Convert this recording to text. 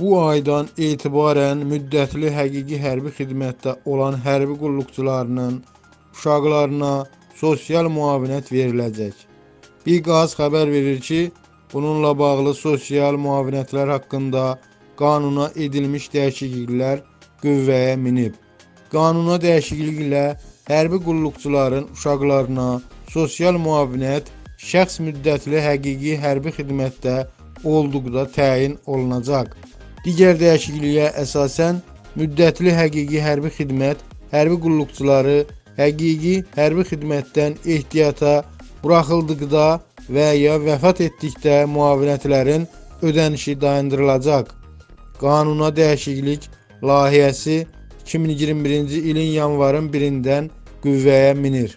Bu aydan etibarən müddətli həqiqi hərbi xidmətdə olan hərbi qulluqçularının uşaqlarına sosial müavinət veriləcək. Biqaz xəbər verir ki, bununla bağlı sosial müavinətlər haqqında qanuna edilmiş dəyişikliklər qüvvəyə minib. Qanuna dəyişiklik ilə hərbi qulluqçuların uşaqlarına sosial müavinət şəxs müddətli həqiqi hərbi xidmətdə olduqda təyin olunacaq. Digər dəyişikliyə əsasən müddətli həqiqi hərbi xidmət hərbi qulluqçuları həqiqi hərbi xidmətdən ehtiyata buraxıldıqda və ya vəfat etdikdə müavinətlərin ödənişi dayandırılacaq. Qanuna dəyişiklik layihəsi 2021-ci ilin yanvarın 1-dən qüvvəyə minir.